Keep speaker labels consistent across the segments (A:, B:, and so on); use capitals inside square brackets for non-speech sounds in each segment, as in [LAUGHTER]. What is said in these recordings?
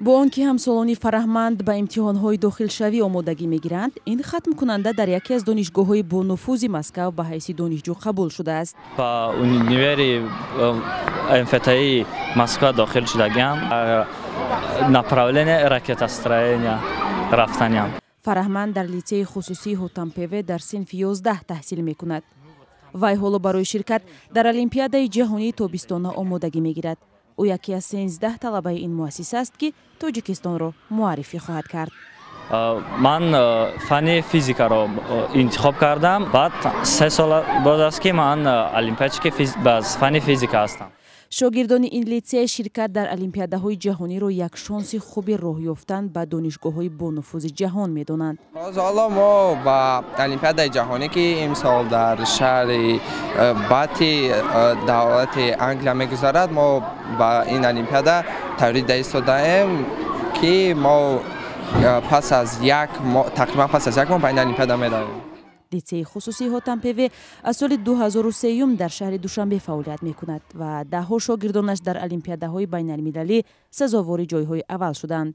A: бо он ки ҳамсолони фараҳманд ба имтиҳонҳои дохилшавӣ омодагӣ мегиранд ин хатмкунанда дар яке аз донишгоҳҳои бонуфузи москав ба ҳайси донишҷӯ қабул шудааст.
B: Ба универи э, мфти москва дохил шудагиам направление ракетастроения рафтаниам
A: фараҳманд дар литсеи хусусии ҳутампеве дар синфи ёздаҳ таҳсил мекунад. Вай ҳоло барои ширкат дар олимпиадаи ҷаҳонии тобистона омодагӣ мегирад ӯ яке аз сенздаҳ талабаи ин муассиса аст ки тоҷикистонро муаррифӣ хоҳад кард.
B: Ман фанни физикаро интихоб кардам. Баъд се сол бод аст ки ман олимпиадчики ба фанни физика ҳастам
A: шогирдони ин литсей ширкат дар олимпиадаҳои ҷаҳониро як шонси хуби роҳ ёфтан ба донишгоҳҳои бонуфузи ҷаҳон медонанд.
C: Ҳозир мо ба олимпиадаи ҷаҳонӣ ки имсол дар шаҳри э, бати э, давлати англия мегузарад мо ба ин олимпиада таврида истодаем ки мо э, пас аз як тақрибан пас аз як моҳ ба ин олимпиада меравем
A: литсеи хусусии ҳотампеве аз соли 2003 дар шаҳри душанбе фаъолият мекунад ва даҳҳо шогирдонаш дар олимпиадаҳои байналмилалӣ сазовори ҷойҳои аввал шуданд.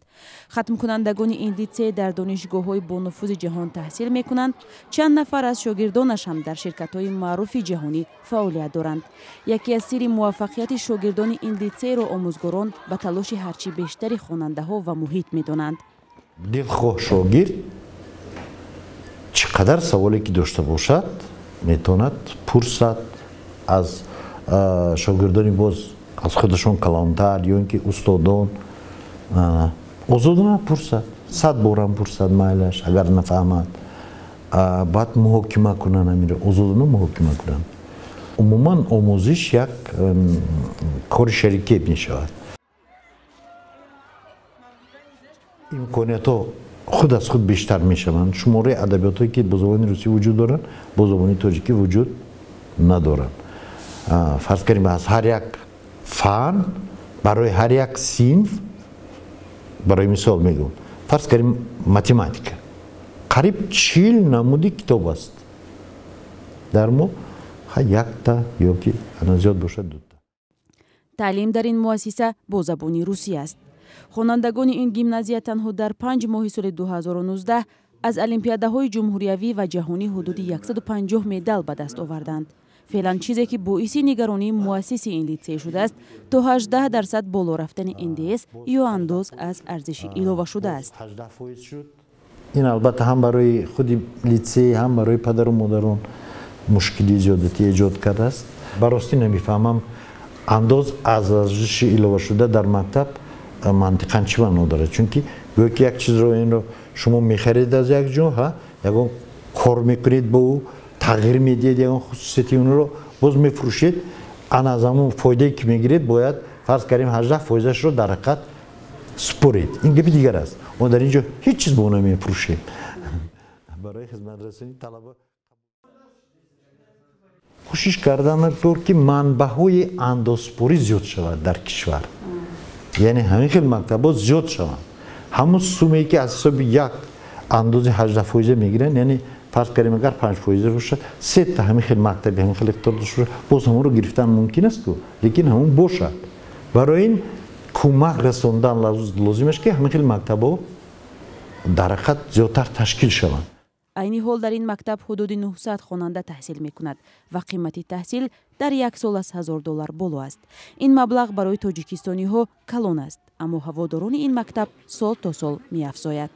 A: Хатмкунандагони ин литсей дар донишгоҳҳои бонуфузи ҷаҳон таҳсил мекунанд. Чанд нафар аз шогирдонаш ҳам дар ширкатҳои маъруфи ҷаҳонӣ фаъолият доранд. Яке аз сирри муваффақияти шогирдони ин литсейро омӯзгорон ба талоши ҳарчи бештари хонандаҳо ва муҳит медонанд.
D: Дилхоҳ шогирд қадар саволе ки дошта бошад метавонад пурсад аз шогирдони боз аз худашон калонтар ё ин ки устодон озодона пурсад сад борам пурсад майлаш агар нафаҳмад. Баъд муҳокима кунанд амиро озодона муҳокима кунанд умуман омӯзиш як кори шарикӣ мешавад. Имкониятҳо худ аз худ бештар мешаванд. Шумораи адабиётое ки бо забони русӣ вуҷуд доранд бо забони тоҷикӣ вуҷуд надоранд. Фарз карем аз ҳар як фан барои ҳар як синф барои мисол мегӯм. Фарз карем математика. Қариб чил намуди китоб аст. Дар мо якта ёки ана зиёд бошад дута
A: таълим дар ин муассиса бо забони русӣ аст хонандагони ин гимназия танҳо дар панҷ моҳи соли 2019 аз олимпиадаҳои ҷумҳуриявӣ ва ҷаҳонӣ ҳудуди 150 медал ба даст оварданд. Феълан чизе ки боиси нигаронии муассиси ин литсей шудааст то 18 дарсад боло рафтани ндс ё андоз аз арзиши илова шудааст.
D: Ин албатта ҳам барои худи литсей ҳам барои падару модарон мушкили зиёдатӣ эҷод кардааст. Ба ростӣ намефаҳмам андоз аз арзиши иловашуда дар мактаб мантиқан чӣ маъно дорад? Чунки гӯё ки як чизро инро шумо мехаред аз як ҷо ягон кор мекунед бо ӯ тағйир медиҳед ягон хусусияти онро боз мефурӯшед. Ана аз ҳамон фоидае ки мегиред бояд фарз кардем ҳаждаҳ фоизашро дар ҳақиқат супоред. Ин гапи дигар аст. Мо дар ин ҷо ҳеҷ чиз бо он намефурӯшем [LAUGHS] барои хизматрасонӣ талаба кӯшиш кардан тор ки манбаъҳои андозпорӣ зиёд шавад дар кишвар яъне ҳамин хел мактабҳо зиёд шаванд. Ҳамун суммае ки аз ҳисоби як андози ҳаждаҳ фоиза мегиранд яъне фарз кардем агар панҷ фоиза бошад сета ҳамин хел мактаби ҳамин хел иқтидор дошта бошад боз ҳамонро гирифтан мумкин асту лекин ҳамон бошад. Барои ин кӯмак расондан лозим аст ки ҳамин хел мактабҳо дар ҳақиқат зиёдтар ташкил шаванд
A: айни ҳол дар ин мактаб ҳудуди 900 хонанда таҳсил мекунад ва қимати таҳсил дар як сол аз ҳазор доллар боло аст. Ин маблағ барои тоҷикистониҳо калон аст аммо ҳаводорони ин мактаб сол то сол меафзояд